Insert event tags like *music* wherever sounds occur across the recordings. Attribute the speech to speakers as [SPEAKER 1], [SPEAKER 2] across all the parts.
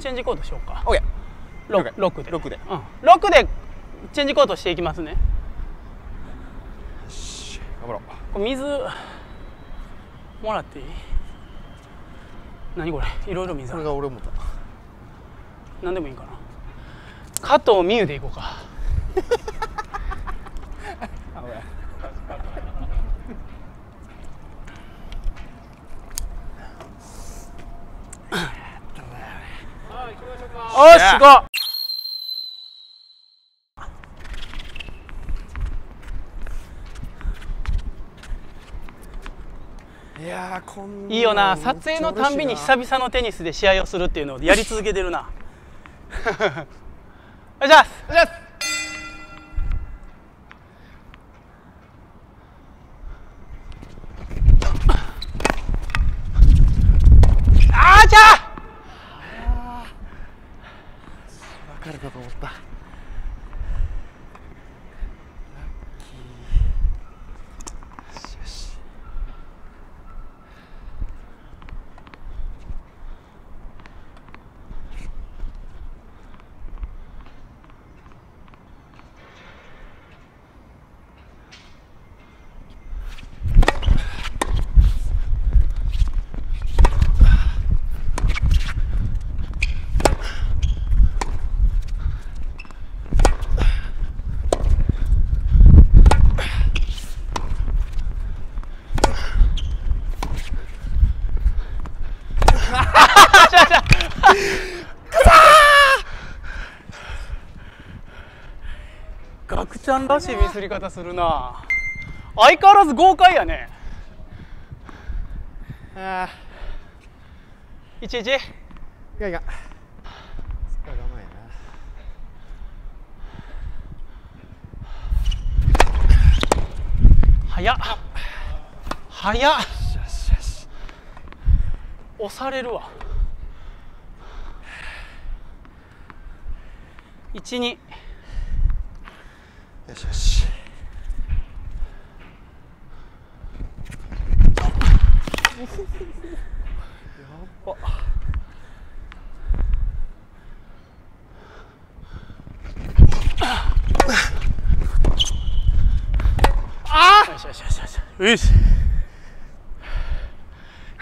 [SPEAKER 1] チェンジコードしようか。
[SPEAKER 2] オッケ
[SPEAKER 1] ロ
[SPEAKER 2] 了解。
[SPEAKER 1] ロックで。
[SPEAKER 2] ロックで。
[SPEAKER 1] うん、ロックでチェンジコードしていきますね。
[SPEAKER 2] 頑張ろう。
[SPEAKER 1] 水もらっていい？何これ？いろいろ水あ
[SPEAKER 2] これ
[SPEAKER 1] る
[SPEAKER 2] が俺思った。
[SPEAKER 1] 何でもいいかな。加藤美優でいこうか
[SPEAKER 2] あごめん
[SPEAKER 1] おし行こ
[SPEAKER 2] いやーこん
[SPEAKER 1] ういいよな。撮影のたんびに久々のテニスで試合をするっていうのをやり続けてるな。お願いし。ます
[SPEAKER 2] じゃあ
[SPEAKER 1] あーちゃ
[SPEAKER 2] かるかと思ったよしよし
[SPEAKER 1] ガクちゃんらしいミスり方するな。相変わらず豪快やね。
[SPEAKER 2] あ
[SPEAKER 1] いちいち。
[SPEAKER 2] ーいやいや。そこは我慢や
[SPEAKER 1] 早っ。早っ。押されるわ。12
[SPEAKER 2] よしよしやっ。ば
[SPEAKER 1] よしよしよしよし。よし。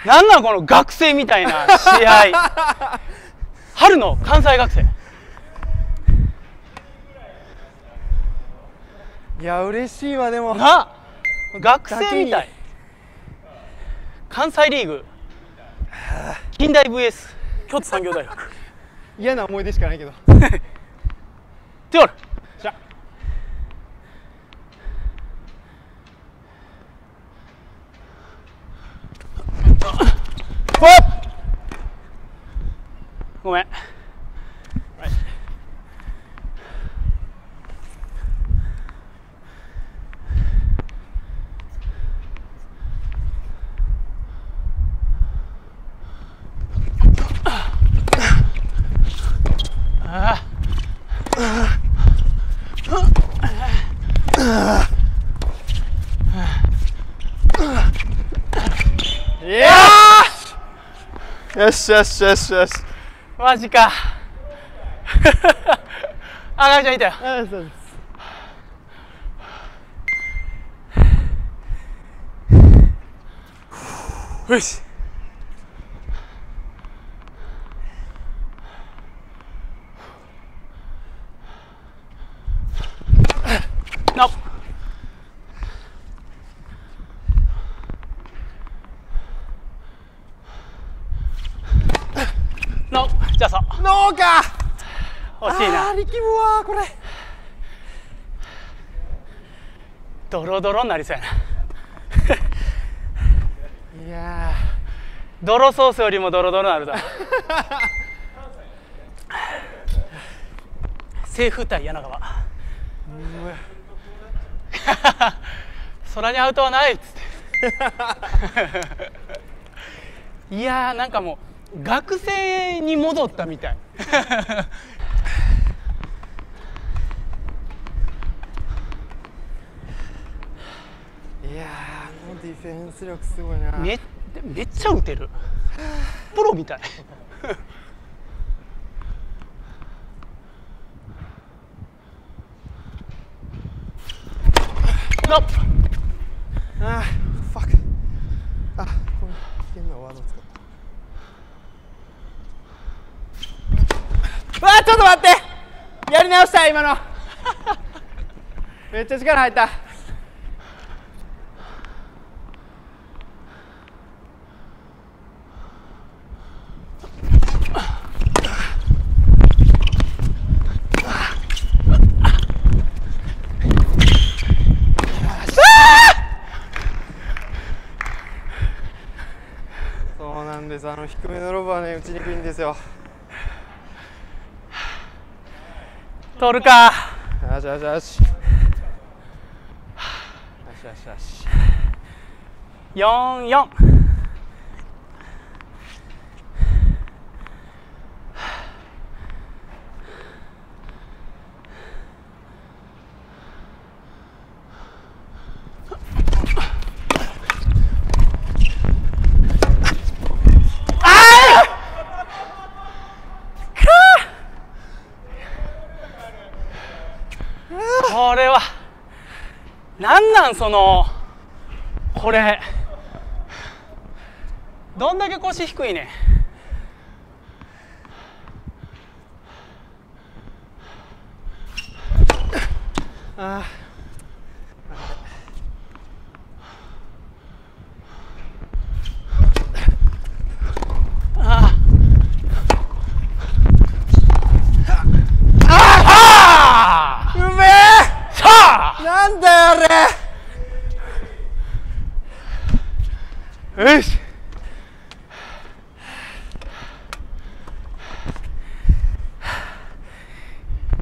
[SPEAKER 1] なんなんこの学生みたいな試合。春の関西学生。
[SPEAKER 2] いや嬉しいわでも。
[SPEAKER 1] な学生みた
[SPEAKER 2] だ
[SPEAKER 1] い関西リーグ。近代 VS 京都産業大学。*laughs*
[SPEAKER 2] 嫌な思い出しかないけど。*laughs*
[SPEAKER 1] テオル。
[SPEAKER 2] じゃ。
[SPEAKER 1] ごめんあ
[SPEAKER 2] いやーよしよしよしよし。
[SPEAKER 1] あマジか。*laughs* あガミちゃんいたよ。
[SPEAKER 2] あそうです
[SPEAKER 1] よしなのじゃあさ
[SPEAKER 2] ノーか
[SPEAKER 1] 惜しいな。
[SPEAKER 2] あー力むわーこれ。
[SPEAKER 1] ドロドロになりそうやな。*laughs* い
[SPEAKER 2] や
[SPEAKER 1] 泥ソースよりもドロドロなるだ西風 *laughs* 対柳川。空にアウトはないっつって。*laughs* いやーなんかもう学生に戻ったみたい
[SPEAKER 2] やもうディフェンス力すごいな。
[SPEAKER 1] めめっちゃ打てる。プロみたい。ノッ
[SPEAKER 2] あファックあこの危険なワード使った。わあちょっと待って。やり直した今の。*laughs* めっちゃ力入った。ですあの低めのロブはね打ちにくいんですよ。
[SPEAKER 1] 取るか。
[SPEAKER 2] よしよしよし。よしよしよし。
[SPEAKER 1] 44これはんそのこれどんだけ腰低いね
[SPEAKER 2] あ
[SPEAKER 1] あ。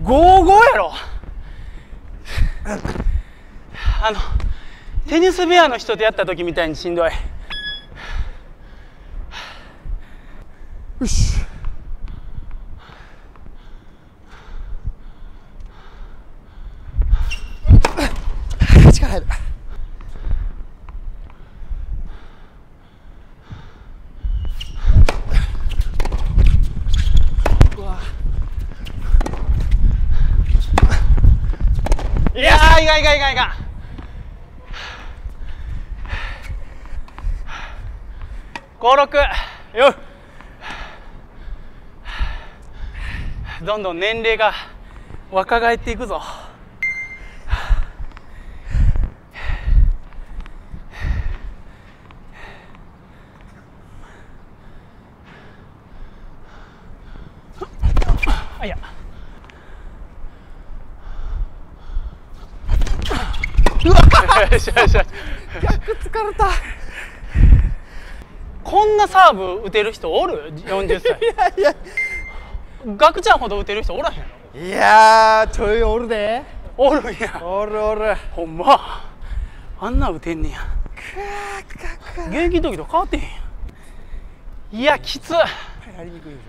[SPEAKER 1] 55やろ。あのテニス部屋の人とやった時みたいにしんどい。いやーいかんいかんいかんいかん56
[SPEAKER 2] よっ
[SPEAKER 1] どんどん年齢が若返っていくぞ。あいやよしよしよし
[SPEAKER 2] 疲れた。
[SPEAKER 1] こんなサーブ打てる人おる？40歳。
[SPEAKER 2] いや
[SPEAKER 1] ガクちゃんほど打てる人おらへん
[SPEAKER 2] いやーちょいおるで。
[SPEAKER 1] おるんや。
[SPEAKER 2] おるおる。
[SPEAKER 1] ほんま。あんな打てんねや。現役の時と変わってへんやん。いやきつ
[SPEAKER 2] やりにくいんで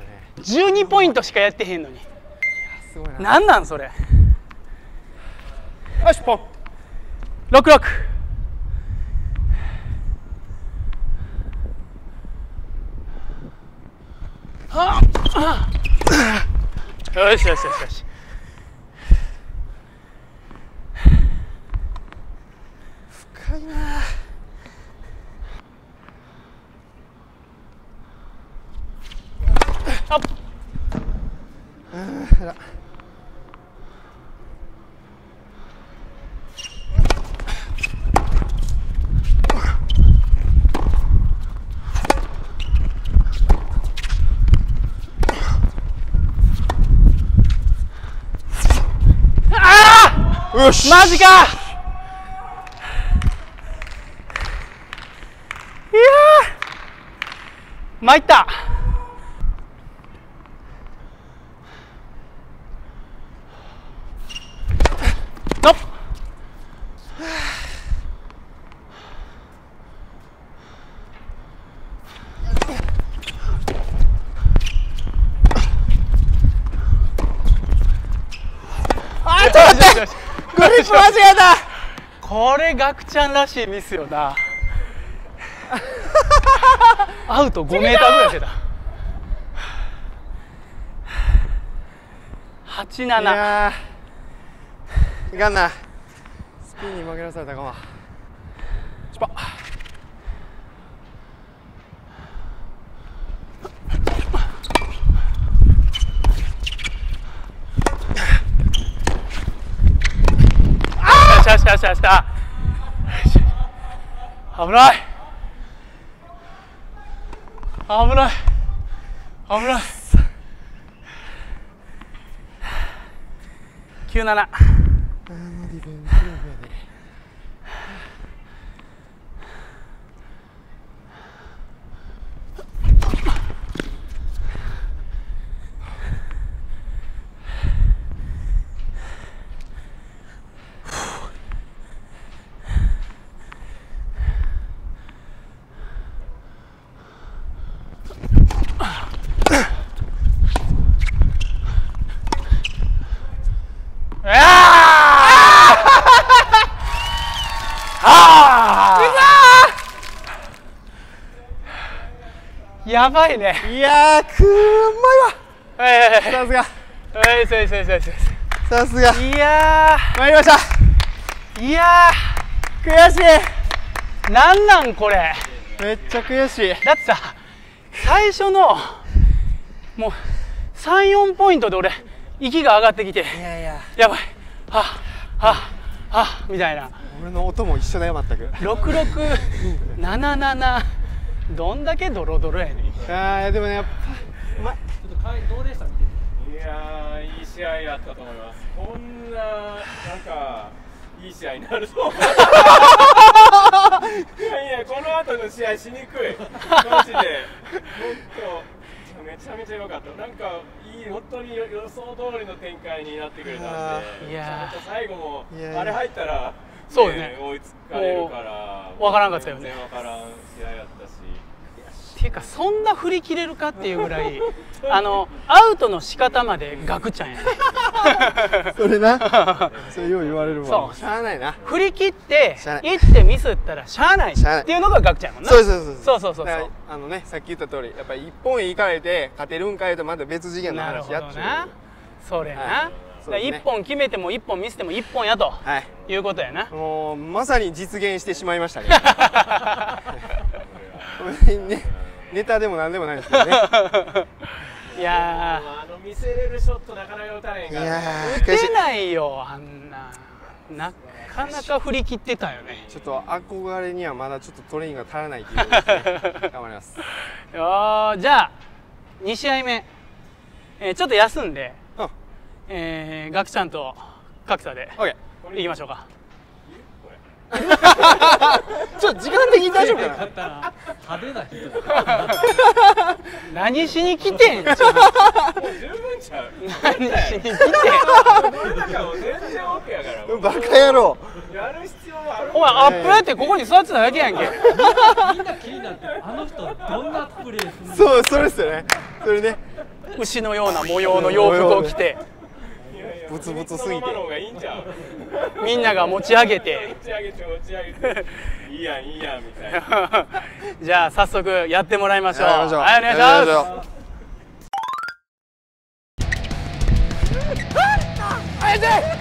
[SPEAKER 2] すよね。
[SPEAKER 1] 12ポイントしかやってへんのに。
[SPEAKER 2] すごいな。
[SPEAKER 1] なんなんそれ？
[SPEAKER 2] よしポン
[SPEAKER 1] 66ああよしよしよしよし。
[SPEAKER 2] 深いな。
[SPEAKER 1] あ
[SPEAKER 2] よし。
[SPEAKER 1] マジか。いや参ったノップ
[SPEAKER 2] あちょっと待って
[SPEAKER 1] よしよし
[SPEAKER 2] グリップ間違えた
[SPEAKER 1] これガクちゃんらしいミスよな。アウト5メーターぐらいしてた。
[SPEAKER 2] い
[SPEAKER 1] 87
[SPEAKER 2] やー。いかんな。スピンに負けなされたかもチュパ
[SPEAKER 1] よしよしよしよしよし危ない。危ない。危ない。97
[SPEAKER 2] あのディフェンスの上で
[SPEAKER 1] うわああやばいね。
[SPEAKER 2] いやーくーうまいわさすが。
[SPEAKER 1] はいはいそうそうそうそう
[SPEAKER 2] さすが。
[SPEAKER 1] いや
[SPEAKER 2] 参りました。
[SPEAKER 1] ーいや
[SPEAKER 2] 悔し
[SPEAKER 1] ーなんなんこれ。
[SPEAKER 2] いめっちゃ悔しい。
[SPEAKER 1] だってさ最初のもう34ポイントで俺息が上がってきて
[SPEAKER 2] いやいや。
[SPEAKER 1] やばい。はあはあはあみたいな。
[SPEAKER 2] 俺の音も一緒だよ全く。
[SPEAKER 1] 6677どんだけドロドロやねん
[SPEAKER 2] あーでもねやっぱうまい
[SPEAKER 3] いやーいい試合やったと思います。こんななんかいい試合になると。いやいやこの後の試合しにくい。マジで。本当めちゃめちゃ良かった。なんかいい本当に予想通りの展開になってくれたんで。
[SPEAKER 1] いや
[SPEAKER 3] 最後も
[SPEAKER 2] いやいや
[SPEAKER 3] あれ入ったら。
[SPEAKER 1] そうね
[SPEAKER 3] 追いつかれるから。
[SPEAKER 1] もうわからんかったよね
[SPEAKER 3] 全然わからん試合やったし。
[SPEAKER 1] っていうかそんな振り切れるかっていうぐらい *laughs* あのアウトの仕方までガクちゃんやね。*laughs*
[SPEAKER 2] それな？*laughs* それよう言われるわ。
[SPEAKER 1] そう。
[SPEAKER 2] しゃあないな。
[SPEAKER 1] 振り切って行ってミスったらしゃあないっていうのがガクちゃんやもんな。
[SPEAKER 2] そうそうそう
[SPEAKER 1] そう。そうそう
[SPEAKER 2] あのねさっき言った通りやっぱり一本へ行かれて勝てるんかいとまた別次元の話やっちゅう。
[SPEAKER 1] どなそれな、
[SPEAKER 2] はい。
[SPEAKER 1] 一本決めても一本ミスっても一本やと
[SPEAKER 2] はい。
[SPEAKER 1] いうことやな。
[SPEAKER 2] もうまさに実現してしまいましたね。ねネタでもなんでもないですけどね。*laughs*
[SPEAKER 1] いや
[SPEAKER 3] あの見せれるショットなかなか打たれへんから。
[SPEAKER 2] い
[SPEAKER 1] 打てないよあんな。なかなか振り切ってたよね。
[SPEAKER 2] ちょっと憧れにはまだちょっとトレーニングが足らないっていうことですね頑張ります。*laughs*
[SPEAKER 1] よーじゃあ2試合目、えーちょっと休んで、
[SPEAKER 2] うん。
[SPEAKER 1] えー、ガクちゃんと格差で
[SPEAKER 2] OK
[SPEAKER 1] いきましょうか *laughs*
[SPEAKER 2] ちょっと時間的に大丈夫かな？
[SPEAKER 4] 派手な人
[SPEAKER 1] 何しに来てん？
[SPEAKER 3] 十分ちゃう。
[SPEAKER 1] 何しに来てん？
[SPEAKER 3] なんかもう全然 OK やから。もう
[SPEAKER 2] バカ野郎。
[SPEAKER 3] やる必要はある
[SPEAKER 1] お前アップやってここに座ってただけやんけ。
[SPEAKER 4] みんな気になってあの人どんなプレーするの？
[SPEAKER 2] そうそれですよね。それね。*laughs*
[SPEAKER 1] 牛のような模様の洋服を着て
[SPEAKER 2] ブツブツすぎて
[SPEAKER 3] そのままの方がいいんじゃん。持
[SPEAKER 1] みんなが持ち上げて
[SPEAKER 3] ち上げて持ち上げて。いいやんいいやんみたいな。*laughs*
[SPEAKER 1] じゃあ早速やってもらいましょうはいお願いし
[SPEAKER 2] ま
[SPEAKER 1] すどん